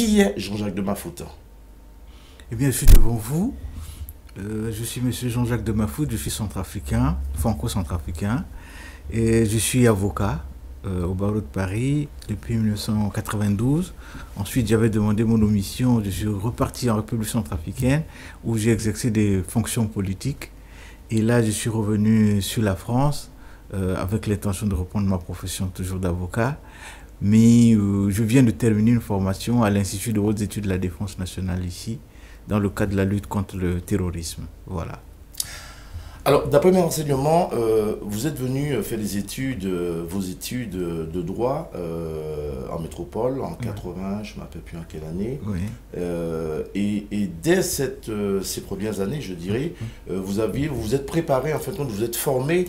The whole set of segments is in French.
Qui est Jean-Jacques de Eh bien, je suis devant vous. Euh, je suis monsieur Jean-Jacques de je suis centrafricain, franco-centrafricain, et je suis avocat euh, au barreau de Paris depuis 1992. Ensuite, j'avais demandé mon omission, je suis reparti en République centrafricaine où j'ai exercé des fonctions politiques. Et là, je suis revenu sur la France euh, avec l'intention de reprendre ma profession toujours d'avocat. Mais je viens de terminer une formation à l'Institut de hautes études de la défense nationale ici dans le cadre de la lutte contre le terrorisme. Voilà. Alors, d'après mes renseignements, euh, vous êtes venu faire des études, euh, vos études de droit euh, en métropole en 80, je ne me rappelle plus en quelle année. Oui. Et, et, dès cette, ces premières années, je dirais, vous aviez, vous vous êtes préparé, en fait, vous vous êtes formé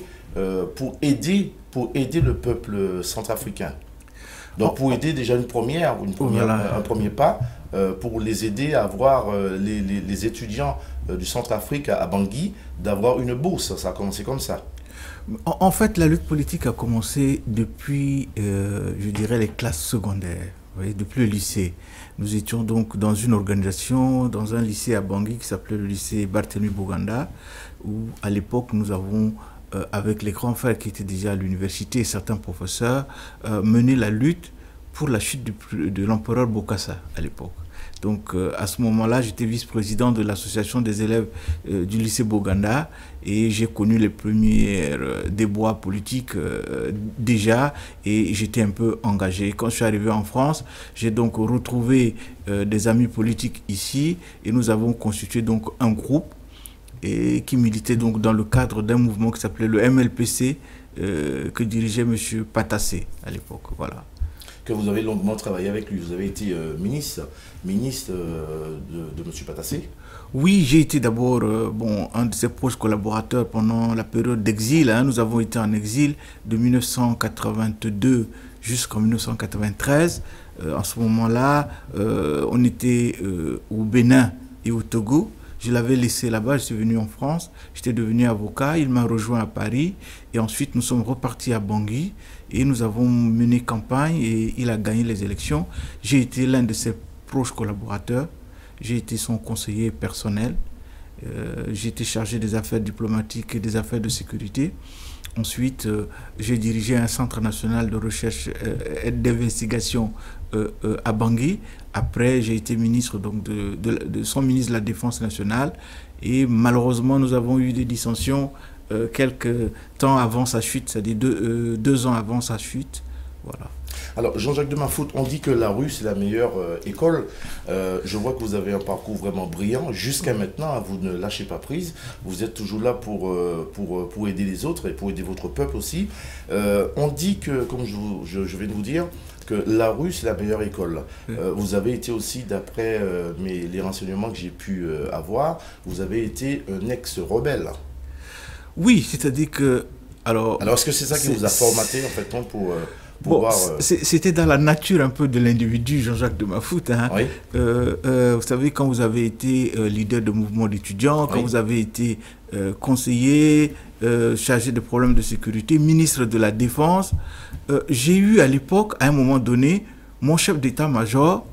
pour aider, pour aider le peuple centrafricain. Donc, pour aider déjà une première, une première un premier pas, euh, pour les aider à avoir euh, les, les, étudiants euh, du Centrafrique à, Bangui d'avoir une bourse. Ça a commencé comme ça. En, fait, la lutte politique a commencé depuis, je dirais, les classes secondaires, voyez, depuis le lycée. Nous étions donc dans une organisation, dans un lycée à Bangui qui s'appelait le lycée Barthélemy Bouganda, où à l'époque nous avons avec les grands frères qui étaient déjà à l'université et certains professeurs, mené la lutte pour la chute de l'empereur Bokassa à l'époque. Donc euh, à ce moment-là, j'étais vice-président de l'association des élèves euh, du lycée Boganda et j'ai connu les premiers euh, débois politiques déjà et j'étais un peu engagé. Quand je suis arrivé en France, j'ai donc retrouvé des amis politiques ici et nous avons constitué donc un groupe et qui militait donc dans le cadre d'un mouvement qui s'appelait le MLPC que dirigeait M. Patassé à l'époque. Voilà que vous avez longuement travaillé avec lui. Vous avez été euh, ministre, ministre euh, de, de, M. Patassé Oui, j'ai été d'abord euh, bon, un de ses proches collaborateurs pendant la période d'exil. Hein. Nous avons été en exil de 1982 jusqu'en 1993. en ce moment-là, on était au Bénin et au Togo. Je l'avais laissé là-bas, je suis venu en France, j'étais devenu avocat, il m'a rejoint à Paris et ensuite nous sommes repartis à Bangui et nous avons mené campagne et il a gagné les élections. J'ai été l'un de ses proches collaborateurs. J'ai été son conseiller personnel. Euh, j'ai été chargé des affaires diplomatiques et des affaires de sécurité. Ensuite, euh, j'ai dirigé un centre national de recherche euh, et d'investigation à Bangui. Après, j'ai été ministre donc de, de, son ministre de la Défense nationale. Et malheureusement, nous avons eu des dissensions euh, quelques temps avant sa chute, c'est-à-dire deux, euh, deux, ans avant sa chute. Voilà. Alors, Jean-Jacques de Mafout, on dit que la rue, c'est la meilleure euh, école. je vois que vous avez un parcours vraiment brillant. Jusqu'à maintenant, vous ne lâchez pas prise. Vous êtes toujours là pour, pour, pour aider les autres et pour aider votre peuple aussi. on dit que, comme je, je, je, vais vous dire, que la rue, c'est la meilleure école. vous avez été aussi, d'après les renseignements que j'ai pu avoir, vous avez été un ex-rebelle. Oui, c'est-à-dire que. Alors, alors est-ce que c'est ça qui vous a formaté en fait pour. Bon, euh, C'était dans la nature un peu de l'individu, Jean-Jacques de Mafout. Hein. Oui. Euh, euh, vous savez, quand vous avez été leader de mouvement d'étudiants, quand vous avez été conseiller, chargé de problèmes de sécurité, ministre de la Défense, j'ai eu à l'époque, à un moment donné, mon chef d'état-major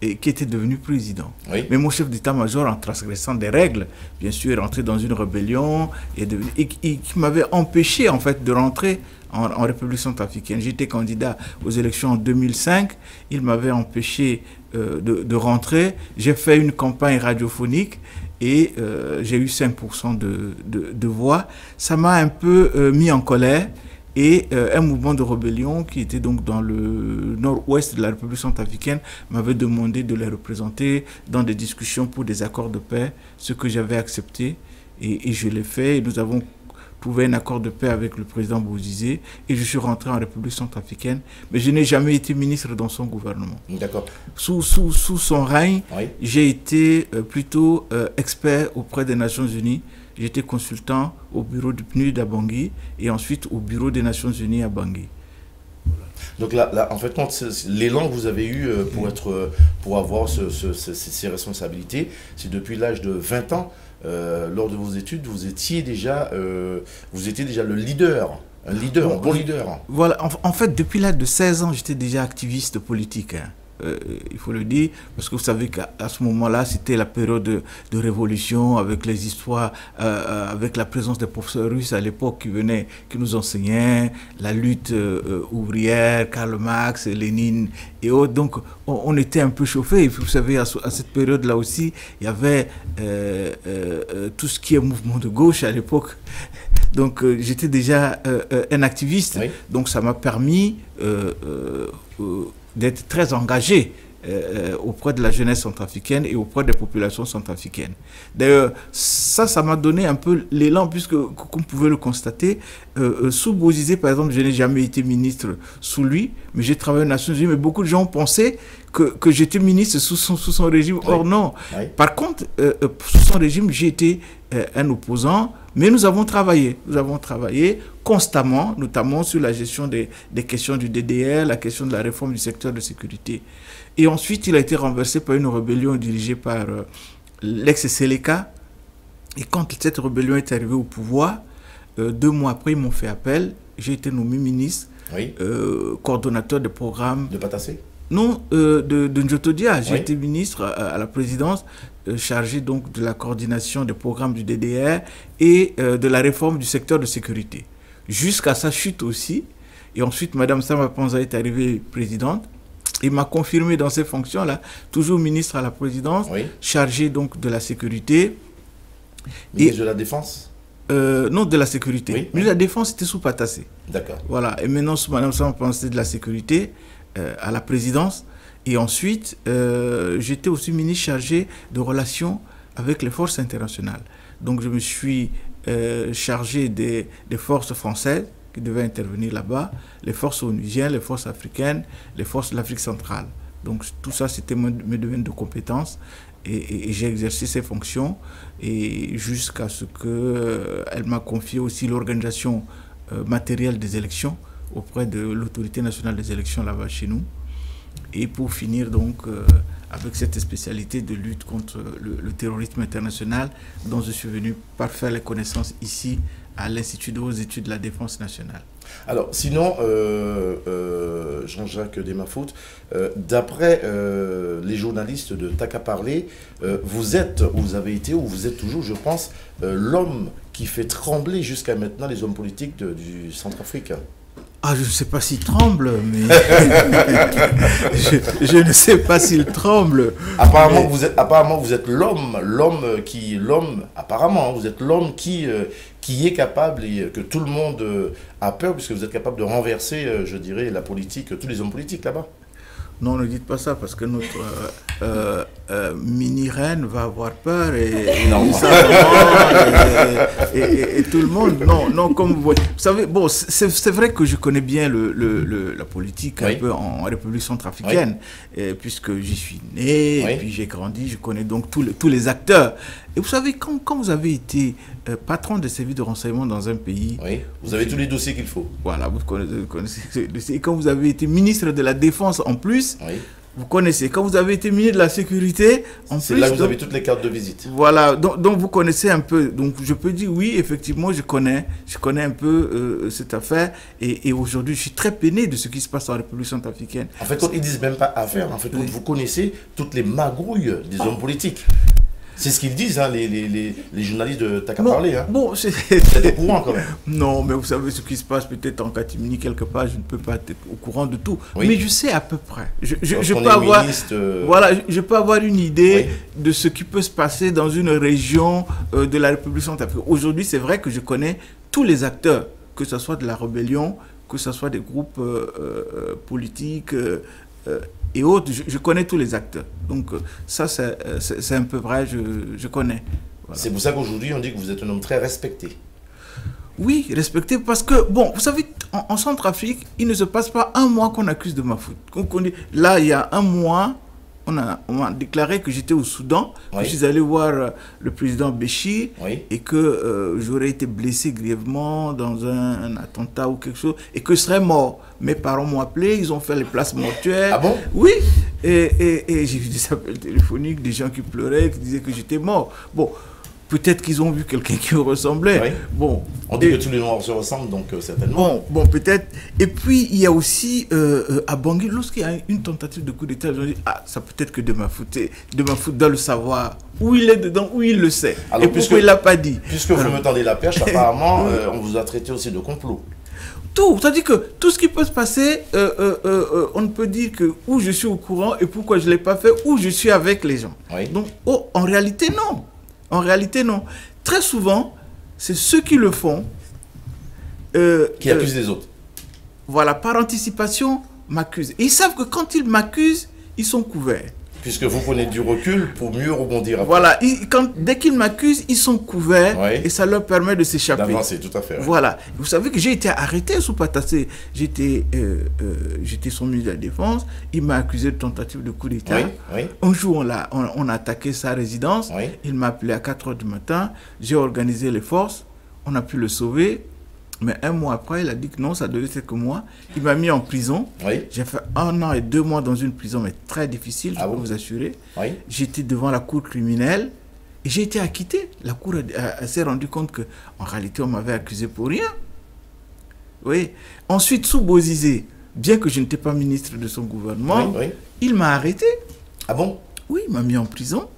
et qui était devenu président. Mais mon chef d'état-major, en transgressant des règles, bien sûr, est rentré dans une rébellion et, qui m'avait empêché en fait de rentrer en, République centrafricaine. J'étais candidat aux élections en 2005. Il m'avait empêché euh, de, rentrer. J'ai fait une campagne radiophonique et euh, j'ai eu 5% de, de, voix. Ça m'a un peu euh, mis en colère et euh, un mouvement de rébellion qui était donc dans le nord-ouest de la République centrafricaine m'avait demandé de les représenter dans des discussions pour des accords de paix, ce que j'avais accepté et, je l'ai fait. Et nous avons trouvé un accord de paix avec le président Bouzizé et je suis rentré en République centrafricaine, mais je n'ai jamais été ministre dans son gouvernement. D'accord. Sous, sous, sous, son règne, j'ai été euh, plutôt euh, expert auprès des Nations Unies J'étais consultant au bureau du PNUD à Bangui et ensuite au bureau des Nations Unies à Bangui. Donc là, en fait, l'élan que vous avez eu euh, pour, être, euh, pour avoir ces responsabilités, c'est depuis l'âge de 20 ans. Euh, lors de vos études, vous étiez déjà, vous étiez déjà le leader, un leader, un bon leader. Voilà, en, fait, depuis l'âge de 16 ans, j'étais déjà activiste politique. Hein. Il faut le dire, parce que vous savez qu'à ce moment-là, c'était la période de, de, révolution, avec les histoires, avec la présence des professeurs russes à l'époque qui venaient, qui nous enseignaient la lutte ouvrière, Karl Marx, Lénine et autres. Donc, on, était un peu chauffé. Vous savez, à, cette période-là aussi, il y avait tout ce qui est mouvement de gauche à l'époque. Donc, j'étais déjà un activiste. Donc, ça m'a permis d'être très engagé euh, auprès de la jeunesse centrafricaine et auprès des populations centrafricaines. D'ailleurs, ça, ça m'a donné un peu l'élan, puisque, comme vous pouvez le constater, euh, euh, sous Bozizé, par exemple, je n'ai jamais été ministre sous lui, mais j'ai travaillé aux Nations Unies, mais beaucoup de gens pensaient que, que j'étais ministre sous son, sous son régime. Or, non. Par contre, sous son régime, j'ai été un opposant, mais nous avons travaillé. Nous avons travaillé constamment, notamment sur la gestion des, des questions du DDR, la question de la réforme du secteur de sécurité. Et ensuite, il a été renversé par une rébellion dirigée par euh, l'ex-Seleka. Et quand cette rébellion est arrivée au pouvoir, euh, deux mois après, ils m'ont fait appel. J'ai été nommé ministre, euh, coordonnateur de programme. De Patassé Non, de, de Njotodia. J'ai été ministre à, la présidence, chargé donc de la coordination des programmes du DDR et de la réforme du secteur de sécurité. Jusqu'à sa chute aussi. Et ensuite, Mme Sama Panza est arrivée présidente. Il m'a confirmé dans ces fonctions-là, toujours ministre à la présidence, chargé donc de la sécurité. Ministre et, de la Défense euh, Non, de la sécurité. Oui, Mais la Défense était sous Patassé. D'accord. Voilà. Et maintenant, sous Mme Sam de la sécurité euh, à la présidence. Et ensuite, euh, j'étais aussi ministre chargé de relations avec les forces internationales. Donc, je me suis chargé des, des forces françaises qui devaient intervenir là-bas, les forces onusiennes, les forces africaines, les forces de l'Afrique centrale. Donc tout ça, c'était mes domaines de compétences et, j'ai exercé ces fonctions et jusqu'à ce qu'elle euh, m'a confié aussi l'organisation euh, matérielle des élections auprès de l'autorité nationale des élections là-bas chez nous. Et pour finir donc euh, avec cette spécialité de lutte contre le, le, terrorisme international dont je suis venu par faire les connaissances ici à l'Institut de études de la défense nationale. Alors, sinon, euh, euh, Jean-Jacques Desmafout, euh, d'après les journalistes de Taka Parler, vous êtes, ou vous avez été, ou vous êtes toujours, je pense, l'homme qui fait trembler jusqu'à maintenant les hommes politiques du Centrafrique. Ah, je ne sais pas s'il tremble, mais. je, ne sais pas s'il tremble. Apparemment, vous êtes, apparemment, vous êtes l'homme, l'homme qui. L'homme, apparemment, vous êtes l'homme qui, euh, qui est capable et que tout le monde euh, a peur, puisque vous êtes capable de renverser, euh, je dirais, la politique, tous les hommes politiques là-bas. Non, ne dites pas ça parce que notre euh, euh, euh, mini-reine va avoir peur et, et, tout le monde. Non, non, comme vous voyez. Vous savez, bon, c'est vrai que je connais bien le, le, la politique un peu en République centrafricaine, puisque j'y suis né, et puis j'ai grandi, je connais donc tous les, tous les acteurs. Et vous savez, quand, quand vous avez été euh, patron de services de renseignement dans un pays... Oui, vous avez tous les dossiers qu'il faut. Voilà, vous connaissez, dossiers. Et quand vous avez été ministre de la Défense en plus, vous connaissez. Quand vous avez été ministre de la Sécurité, en. C'est là que vous avez toutes les cartes de visite. Voilà, donc, donc, vous connaissez un peu. Donc je peux dire oui, effectivement, je connais. Je connais un peu euh, cette affaire. Et, et aujourd'hui, je suis très peiné de ce qui se passe en République centrafricaine. En fait, ils disent même pas affaire. En fait, vous connaissez toutes les magouilles des hommes politiques. C'est ce qu'ils disent, hein, les, les, les, journalistes de T'as qu'à parler. Hein. Bon, c'est au courant quand même. Non, mais vous savez ce qui se passe peut-être en catimini quelque part, je ne peux pas être au courant de tout. Mais je sais à peu près. Je, je, peux, avoir, euh, voilà, je peux avoir une idée de ce qui peut se passer dans une région euh, de la République centrafricaine. Aujourd'hui, c'est vrai que je connais tous les acteurs, que ce soit de la rébellion, que ce soit des groupes euh, politiques et autres, je, connais tous les acteurs. Donc euh, ça, euh, c'est un peu vrai, je, je connais. C'est pour ça qu'aujourd'hui, on dit que vous êtes un homme très respecté. Oui, respecté parce que, bon, vous savez, en, Centrafrique, il ne se passe pas un mois qu'on accuse de ma faute. Là, il y a un mois, on a, déclaré que j'étais au Soudan, que je suis allé voir euh, le président Béchir et que euh, j'aurais été blessé grièvement dans un, attentat ou quelque chose et que je serais mort. Mes parents m'ont appelé, ils ont fait les places mortuaires. Ah bon? Oui. Et, et, j'ai vu des appels téléphoniques, des gens qui pleuraient, qui disaient que j'étais mort. Bon, Peut-être qu'ils ont vu quelqu'un qui ressemblait. Bon. On dit que tous les Noirs se ressemblent, donc euh, certainement. Bon, bon peut-être. Et puis, il y a aussi euh, euh, à Bangui, lorsqu'il y a une tentative de coup d'État, ils ont dit Ah, ça peut être que de ma faute, de ma faute doit le savoir. Où il est dedans, où il le sait. Alors, et pourquoi il ne l'a pas dit? Puisque vous me tendez la perche, apparemment, on vous a traité aussi de complot. Tout. C'est-à-dire que tout ce qui peut se passer, on ne peut dire que où je suis au courant et pourquoi je ne l'ai pas fait, où je suis avec les gens. Donc, oh, en réalité, non. En réalité, non. Très souvent, c'est ceux qui le font. Euh, qui accusent euh, les autres. Voilà, par anticipation, m'accusent. Et ils savent que quand ils m'accusent, ils sont couverts. Puisque vous prenez du recul pour mieux rebondir. Voilà, quand, dès qu'ils m'accusent, ils sont couverts et ça leur permet de s'échapper. D'avancer, tout à fait. Voilà. Vous savez que j'ai été arrêté sous Patassé. J'étais euh, euh, j'étais son ministre de la Défense. Il m'a accusé de tentative de coup d'État. Un jour, on a, on, a attaqué sa résidence. Il m'a appelé à 4 h du matin. J'ai organisé les forces. On a pu le sauver. Mais un mois après, il a dit que non, ça devait être que moi. Il m'a mis en prison. J'ai fait un an et deux mois dans une prison, mais très difficile, je ah peux vous assurer. J'étais devant la cour criminelle et j'ai été acquitté. La cour s'est rendue compte que en réalité, on m'avait accusé pour rien. Oui. Ensuite, sous Bozizé, bien que je n'étais pas ministre de son gouvernement, il m'a arrêté. Ah bon? Oui, il m'a mis en prison.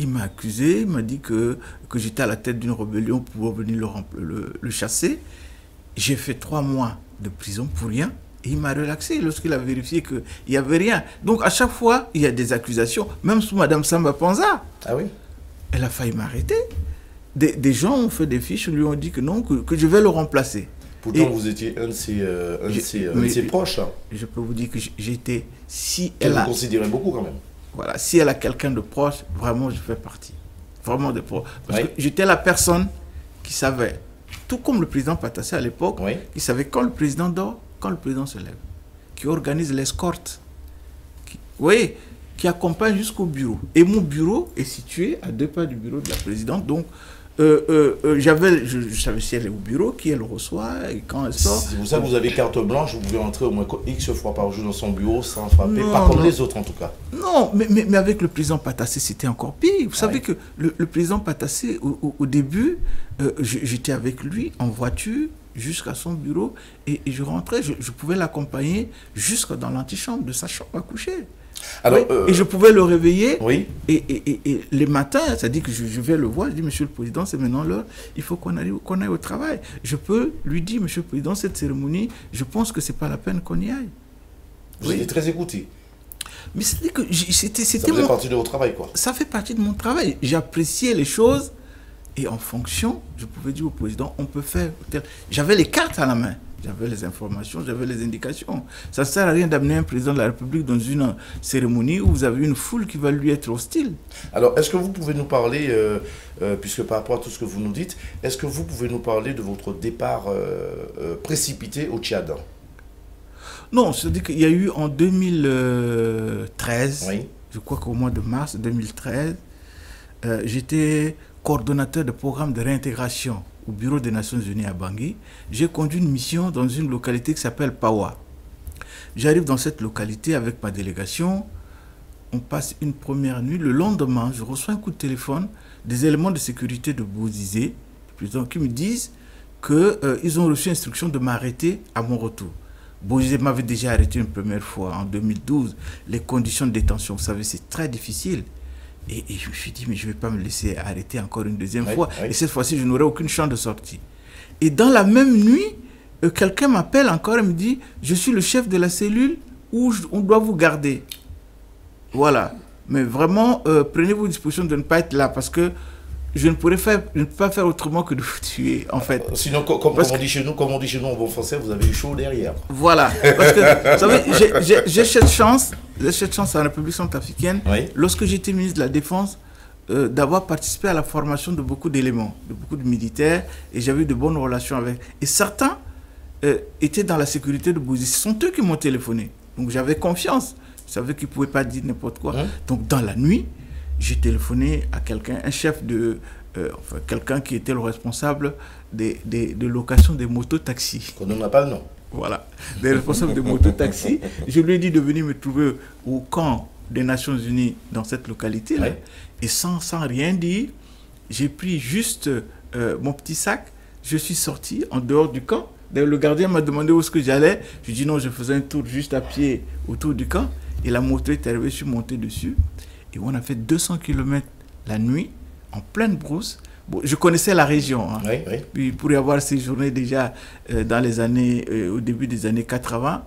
Il m'a accusé, il m'a dit que, que j'étais à la tête d'une rébellion pour venir le, le chasser. J'ai fait trois mois de prison pour rien. Et il m'a relaxé lorsqu'il a vérifié qu'il n'y avait rien. Donc à chaque fois, il y a des accusations, même sous Mme Samba Panza. Ah oui Elle a failli m'arrêter. Des, gens ont fait des fiches, lui ont dit que non, que, je vais le remplacer. Pourtant, vous étiez un de ses, euh, euh, proches. Hein. Je peux vous dire que j'étais. Si elle, elle considérait beaucoup quand même. Voilà, si elle a quelqu'un de proche, vraiment, je fais partie. Vraiment de proche. Parce que j'étais la personne qui savait tout comme le président Patassé à l'époque, il savait quand le président dort, quand le président se lève, qui organise l'escorte, qui, oui, qui accompagne jusqu'au bureau. Et mon bureau est situé à deux pas du bureau de la présidente, donc euh, euh, euh, j'avais, je, savais si elle est au bureau, qui elle reçoit et quand elle sort. C'est pour ça que vous avez carte blanche, vous pouvez entrer au moins X fois par jour dans son bureau sans frapper, pas comme les autres en tout cas. Non, mais, mais, avec le président Patassé, c'était encore pire. Vous savez que le, président Patassé, au, début, j'étais avec lui en voiture jusqu'à son bureau et, je rentrais, je, je pouvais l'accompagner jusqu'à dans l'antichambre de sa chambre à coucher. Euh, et je pouvais le réveiller. Oui. Et, et, et, les matins, c'est-à-dire que je, vais le voir, je dis, Monsieur le Président, c'est maintenant l'heure, il faut qu'on qu'on aille au travail. Je peux lui dire, Monsieur le Président, cette cérémonie, je pense que ce n'est pas la peine qu'on y aille. Vous oui. très écouté. Mais c'était que c'était ça fait partie de votre travail, quoi. Ça fait partie de mon travail. J'appréciais les choses et en fonction, je pouvais dire au président, on peut faire. J'avais les cartes à la main. J'avais les informations, j'avais les indications. Ça ne sert à rien d'amener un président de la République dans une cérémonie où vous avez une foule qui va lui être hostile. Alors, est-ce que vous pouvez nous parler, euh, euh, puisque par rapport à tout ce que vous nous dites, est-ce que vous pouvez nous parler de votre départ euh, précipité au Tchad? Non, c'est-à-dire qu'il y a eu en 2013, je crois qu'au mois de mars 2013, j'étais coordonnateur de programme de réintégration au bureau des Nations Unies à Bangui, j'ai conduit une mission dans une localité qui s'appelle Pawa. J'arrive dans cette localité avec ma délégation, on passe une première nuit. Le lendemain, je reçois un coup de téléphone des éléments de sécurité de Bouzizé, qui me disent qu'ils euh, ont reçu instruction de m'arrêter à mon retour. Bouzizé m'avait déjà arrêté une première fois en 2012. Les conditions de détention, vous savez, c'est très difficile. Et, je me suis dit, mais je ne vais pas me laisser arrêter encore une deuxième fois. Et cette fois-ci, je n'aurai aucune chance de sortie. Et dans la même nuit, euh, quelqu'un m'appelle encore et me dit, je suis le chef de la cellule où on doit vous garder. Voilà. Mais vraiment, euh, prenez vos dispositions de ne pas être là parce que je ne pourrais faire, ne pas faire autrement que de vous tuer, en fait. Euh, sinon, comme, on dit chez nous, comme on dit chez nous en bon français, vous avez eu chaud derrière. Voilà. Parce que, j'ai cette chance, j'ai cette chance en République centrafricaine, lorsque j'étais ministre de la Défense, euh, d'avoir participé à la formation de beaucoup d'éléments, de beaucoup de militaires, et j'avais eu de bonnes relations avec. Et certains euh, étaient dans la sécurité de Bouzy. Ce sont eux qui m'ont téléphoné. Donc j'avais confiance. Je savais qu'ils ne pouvaient pas dire n'importe quoi. Hein? Donc dans la nuit, j'ai téléphoné à quelqu'un, un chef de. Euh, enfin, quelqu'un qui était le responsable des, des, de location des motos-taxis. Qu'on n'a pas le nom. Voilà, des responsables de motos-taxis. Je lui ai dit de venir me trouver au camp des Nations Unies dans cette localité-là. Et sans, sans rien dire, j'ai pris juste euh, mon petit sac, je suis sorti en dehors du camp. Le gardien m'a demandé où est-ce que j'allais. Je dis non, je faisais un tour juste à pied autour du camp. Et la moto est arrivée, je suis monté dessus. Et on a fait 200 km la nuit, en pleine brousse. je connaissais la région. Hein. Puis pour y avoir séjourné déjà euh, dans les années, euh, au début des années 80.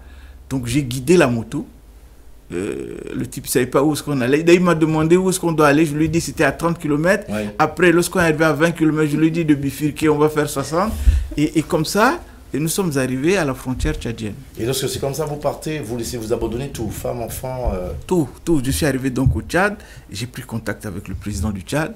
Donc j'ai guidé la moto. Euh, le type ne savait pas où est-ce qu'on allait. Il m'a demandé où est-ce qu'on doit aller. Je lui ai dit c'était à 30 km. Après, lorsqu'on est arrivé à 20 km, je lui ai dit de bifurquer, on va faire 60. Et, comme ça, et nous sommes arrivés à la frontière tchadienne. Et lorsque c'est comme ça, vous partez, vous laissez vous abandonner tout, femmes, enfants euh? Tout, tout. Je suis arrivé donc au Tchad. J'ai pris contact avec le président du Tchad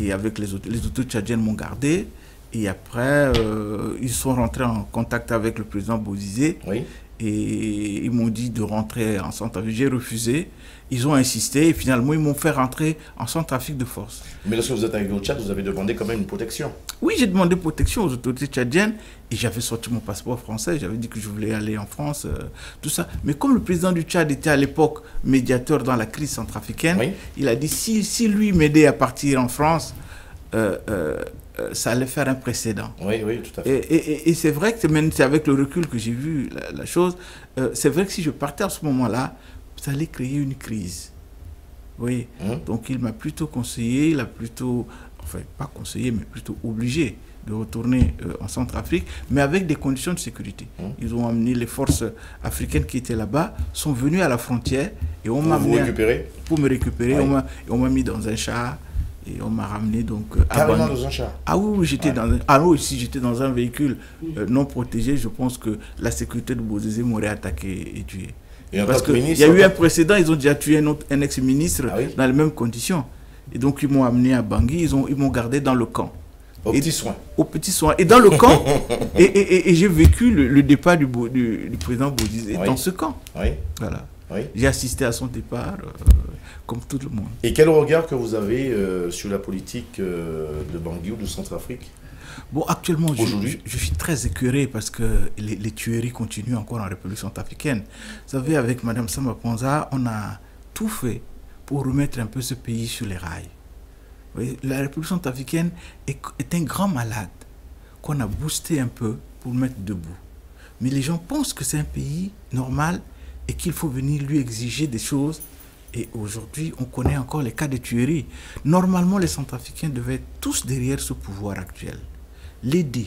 et avec les autres. Les autos tchadiennes m'ont gardé. Et après, euh, ils sont rentrés en contact avec le président Bozizé. Oui et ils m'ont dit de rentrer en Centrafrique. J'ai refusé. Ils ont insisté et finalement ils m'ont fait rentrer en Centrafrique de force. Mais lorsque vous êtes arrivé au Tchad, vous avez demandé quand même une protection. Oui, j'ai demandé protection aux autorités tchadiennes et j'avais sorti mon passeport français. J'avais dit que je voulais aller en France, euh, tout ça. Mais comme le président du Tchad était à l'époque médiateur dans la crise centrafricaine, il a dit si, si lui m'aidait à partir en France, euh, euh, euh, ça allait faire un précédent. Oui, oui, tout à fait. Et, et, c'est vrai que c'est avec le recul que j'ai vu la, chose. Euh, c'est vrai que si je partais à ce moment-là, ça allait créer une crise. Oui. Hein? Donc il m'a plutôt conseillé, il a plutôt, enfin pas conseillé, mais plutôt obligé de retourner euh, en Centrafrique, mais avec des conditions de sécurité. Hein? Ils ont amené les forces africaines qui étaient là-bas, sont venues à la frontière et on m'a récupérer? Pour me récupérer, on m'a mis dans un char et on m'a ramené donc euh, à Carrément dans un char Ah oui, j'étais dans un... Ah oui, si j'étais dans un véhicule euh, non protégé, je pense que la sécurité de Bozizé m'aurait attaqué et tué. Et Parce qu'il y a eu un précédent, ils ont déjà tué un, ex-ministre ah dans les mêmes conditions. Et donc ils m'ont amené à Bangui, ils m'ont ils gardé dans le camp. Au petit soin. Au petit soin. Et dans le camp, et, et, j'ai vécu le, départ du, du, président Bozizé dans ce camp. Oui. Voilà. J'ai assisté à son départ, euh, comme tout le monde. Et quel regard que vous avez euh, sur la politique euh, de Bangui ou de Centrafrique? Bon, actuellement, je, je, suis très écœuré parce que les, tueries continuent encore en République centrafricaine. Vous savez, avec Mme Samba Ponza, on a tout fait pour remettre un peu ce pays sur les rails. la République centrafricaine est, est un grand malade qu'on a boosté un peu pour mettre debout. Mais les gens pensent que c'est un pays normal et qu'il faut venir lui exiger des choses. Et aujourd'hui, on connaît encore les cas de tuerie. Normalement, les Centrafricains devaient être tous derrière ce pouvoir actuel. L'aider,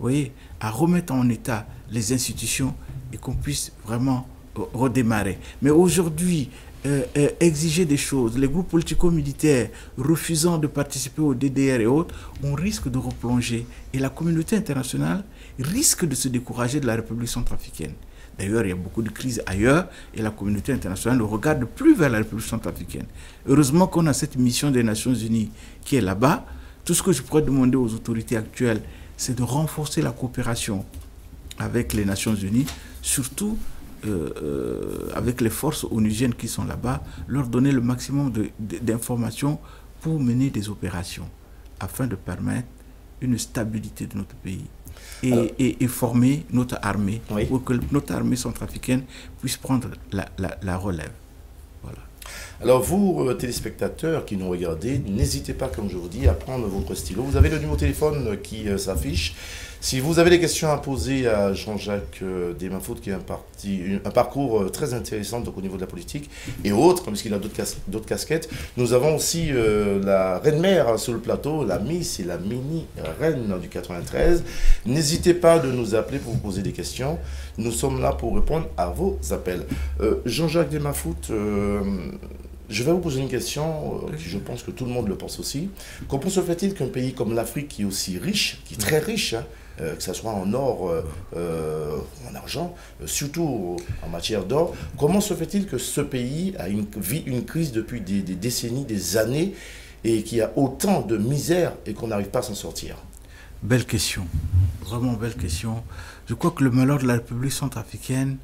voyez, à remettre en état les institutions et qu'on puisse vraiment redémarrer. Mais aujourd'hui, euh, euh, exiger des choses, les groupes politico-militaires refusant de participer au DDR et autres, on risque de replonger. Et la communauté internationale risque de se décourager de la République centrafricaine. D'ailleurs, il y a beaucoup de crises ailleurs et la communauté internationale ne regarde plus vers la République centrafricaine. Heureusement qu'on a cette mission des Nations Unies qui est là-bas. Tout ce que je pourrais demander aux autorités actuelles, c'est de renforcer la coopération avec les Nations Unies, surtout euh, euh, avec les forces onusiennes qui sont là-bas, leur donner le maximum d'informations pour mener des opérations afin de permettre une stabilité de notre pays et, former notre armée pour que notre armée centrafricaine puisse prendre la, relève. Voilà. Alors vous, euh, téléspectateurs qui nous regardez, n'hésitez pas, comme je vous dis, à prendre votre stylo. Vous avez le numéro de téléphone qui euh, s'affiche. Si vous avez des questions à poser à Jean-Jacques euh, qui a un, parcours euh, très intéressant donc, au niveau de la politique et autres, puisqu'il a d'autres casquettes, nous avons aussi euh, la reine-mère sur le plateau, la Miss et la mini-reine du 93. N'hésitez pas de nous appeler pour vous poser des questions. Nous sommes là pour répondre à vos appels. Jean-Jacques Desmafoot, je vais vous poser une question, je pense que tout le monde le pense aussi. Comment se fait-il qu'un pays comme l'Afrique, qui est aussi riche, qui est très riche, hein, euh, que ce soit en or, euh, euh, en argent, surtout en matière d'or. Comment se fait-il que ce pays a une, vit une crise depuis des, décennies, des années, et qu'il y a autant de misère et qu'on n'arrive pas à s'en sortir? Belle question, vraiment belle question. Je crois que le malheur de la République centrafricaine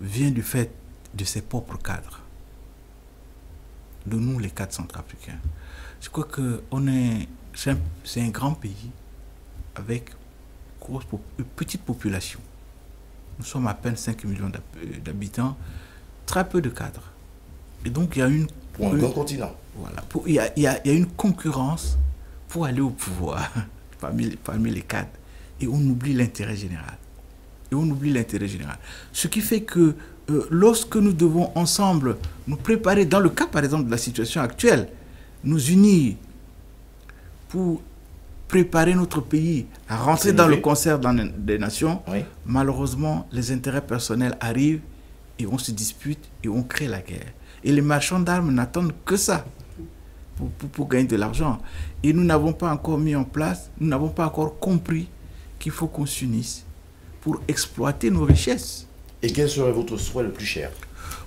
vient du fait de ses propres cadres, de nous les cadres centrafricains. Je crois que on est, c'est un grand pays avec une petite population. Nous sommes à peine 5 millions d'habitants, très peu de cadres. Et donc il y a une pour un grand continent. Voilà. Il y, a, une concurrence pour aller au pouvoir parmi, parmi les cadres. Et on oublie l'intérêt général. Et on oublie l'intérêt général. Ce qui fait que euh, lorsque nous devons ensemble nous préparer, dans le cas par exemple de la situation actuelle, nous unir pour préparer notre pays à rentrer dans le concert des nations, malheureusement, les intérêts personnels arrivent et on se dispute et on crée la guerre. Et les marchands d'armes n'attendent que ça pour, pour gagner de l'argent. Et nous n'avons pas encore mis en place, nous n'avons pas encore compris qu'il faut qu'on s'unisse pour exploiter nos richesses. Et quel serait votre souhait le plus cher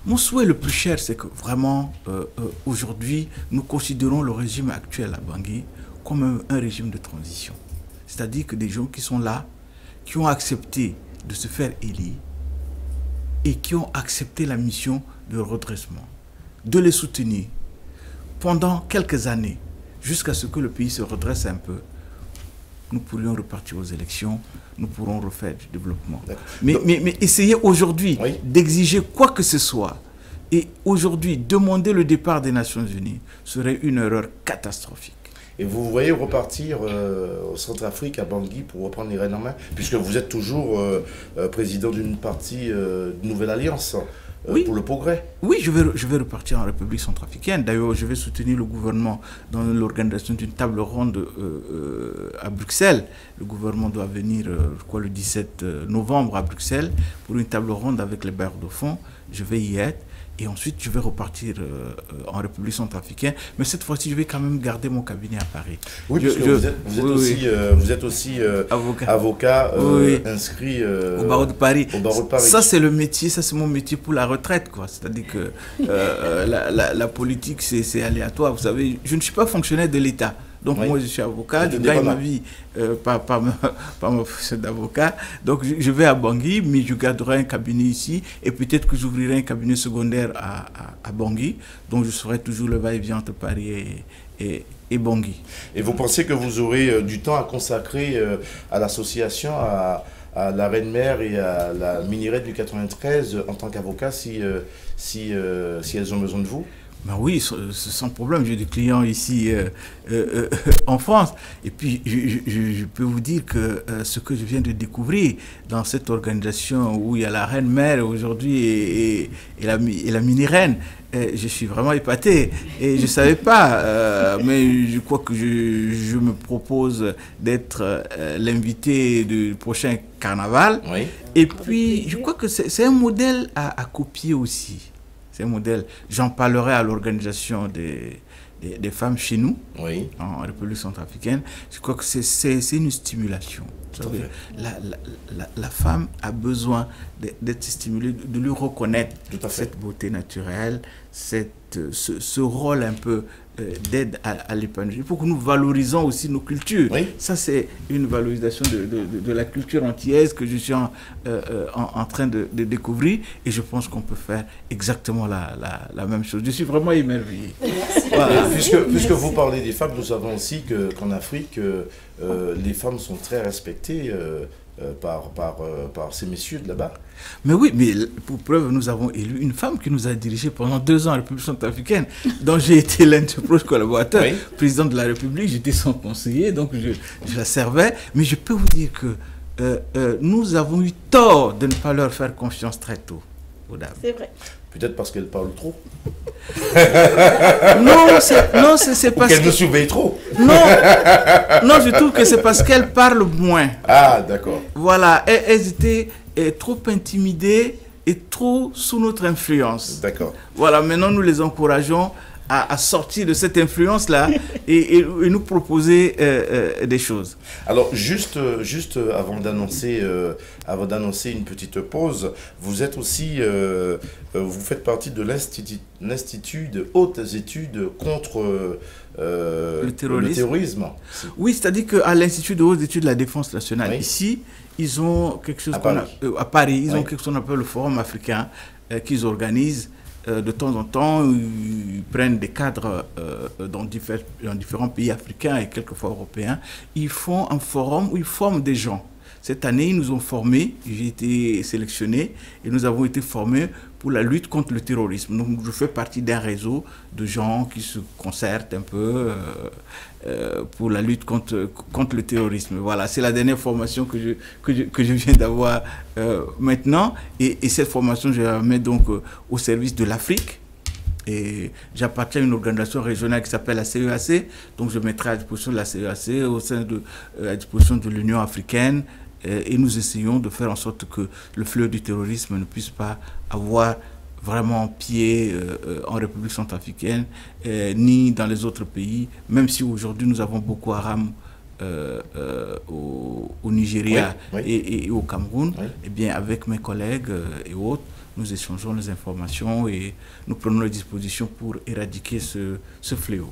Mon souhait le plus cher, c'est que vraiment, euh, euh, aujourd'hui, nous considérons le régime actuel à Bangui comme un, régime de transition. C'est-à-dire que des gens qui sont là, qui ont accepté de se faire élire et qui ont accepté la mission de redressement, de les soutenir pendant quelques années, jusqu'à ce que le pays se redresse un peu, nous pourrions repartir aux élections, nous pourrons refaire du développement. Mais, mais, mais, essayer aujourd'hui d'exiger quoi que ce soit et aujourd'hui demander le départ des Nations Unies serait une erreur catastrophique. Et vous voyez repartir euh, au Centrafrique, à Bangui, pour reprendre les rênes en main, puisque vous êtes toujours euh, euh, président d'une partie de Nouvelle Alliance. Euh, oui. pour le progrès. Oui, je vais, je vais repartir en République centrafricaine. D'ailleurs, je vais soutenir le gouvernement dans l'organisation d'une table ronde euh, euh, à Bruxelles. Le gouvernement doit venir, je crois, le 17 novembre à Bruxelles pour une table ronde avec les bailleurs de fonds. Je vais y être. Et ensuite, je vais repartir euh, en République centrafricaine. Mais cette fois-ci, je vais quand même garder mon cabinet à Paris. Oui, parce que vous êtes, vous êtes aussi, euh, vous êtes aussi euh, avocat, inscrit au barreau de Paris. Ça, c'est le métier, ça, c'est mon métier pour la retraite. C'est-à-dire que la, la, la, politique, c'est aléatoire. Vous savez, je ne suis pas fonctionnaire de l'État. Donc moi, je suis avocat, je gagne ma vie euh, par, par, par, ma fonction d'avocat. Donc je, vais à Bangui, mais je garderai un cabinet ici et peut-être que j'ouvrirai un cabinet secondaire à, à, Bangui. Donc je serai toujours le va-et-vient entre Paris et, et, Bangui. Et vous pensez que vous aurez euh, du temps à consacrer euh, à l'association, à, à, la Reine-Mère et à la Minirette du 93 en tant qu'avocat si, si, si elles ont besoin de vous? Ben oui, sans problème. J'ai des clients ici euh, euh, euh, en France. Et puis, je, peux vous dire que ce que je viens de découvrir dans cette organisation où il y a la reine mère aujourd'hui et, la, et la mini-reine, je suis vraiment épaté. Et je ne savais pas, mais je crois que je, me propose d'être l'invité du prochain carnaval. Et puis, je crois que c'est un modèle à copier aussi c'est un modèle. J'en parlerai à l'organisation des, des, femmes chez nous, oui. en République centrafricaine. Je crois que c'est une stimulation. La, la, la, femme a besoin d'être stimulée, de lui reconnaître cette beauté naturelle, cette, ce, ce, rôle un peu d'aide à, l'épanouissement. Il faut que nous valorisons aussi nos cultures. Ça, c'est une valorisation de, de, de, la culture antillaise que je suis en, euh, euh, en, train de, découvrir et je pense qu'on peut faire exactement la, la, la, même chose. Je suis vraiment émerveillé. Puisque, puisque, vous parlez des femmes, nous savons aussi qu'en Afrique, les femmes sont très respectées. Euh, par, par, euh, par ces messieurs de là-bas. Mais oui, mais pour preuve, nous avons élu une femme qui nous a dirigé pendant deux ans en République centrafricaine, dont j'ai été l'un de ses proches collaborateurs, président de la République, j'étais son conseiller, donc je, je, la servais. Mais je peux vous dire que euh, nous avons eu tort de ne pas leur faire confiance très tôt. C'est vrai. Peut-être parce qu'elle parle trop. non, c'est parce qu'elle nous surveille trop. Non, non, je trouve que c'est parce qu'elle parle moins. Ah, d'accord. Voilà, elles étaient trop intimidées et trop sous notre influence. D'accord. Voilà, maintenant nous les encourageons à, sortir de cette influence-là et, nous proposer euh, euh, des choses. Alors, juste, juste avant d'annoncer euh, avant d'annoncer une petite pause, vous êtes aussi, vous faites partie de l'Institut de hautes études contre le terrorisme. Oui, c'est-à-dire qu'à l'Institut de hautes études de la défense nationale, ici, ils ont quelque chose à Paris, à Paris ils ont quelque chose qu'on appelle le Forum africain qu'ils organisent de temps en temps, ils prennent des cadres euh, dans, différents pays africains et quelquefois européens. Ils font un forum où ils forment des gens. Cette année, ils nous ont formés, j'ai été sélectionné et nous avons été formés pour la lutte contre le terrorisme. Donc je fais partie d'un réseau de gens qui se concertent un peu euh, euh, pour la lutte contre, contre le terrorisme. Voilà, c'est la dernière formation que je, que je, que je viens d'avoir euh, maintenant. Et, et, cette formation, je la mets donc au service de l'Afrique. Et j'appartiens à une organisation régionale qui s'appelle la CEAC. E donc je mettrai à disposition de la CEAC e au sein de, à disposition de l'Union africaine et nous essayons de faire en sorte que le fleuve du terrorisme ne puisse pas avoir vraiment pied euh, euh, en République centrafricaine ni dans les autres pays, même si aujourd'hui nous avons beaucoup Haram au, Nigeria Et, au Cameroun, et eh bien avec mes collègues et autres, nous échangeons les informations et nous prenons les dispositions pour éradiquer ce, ce fléau.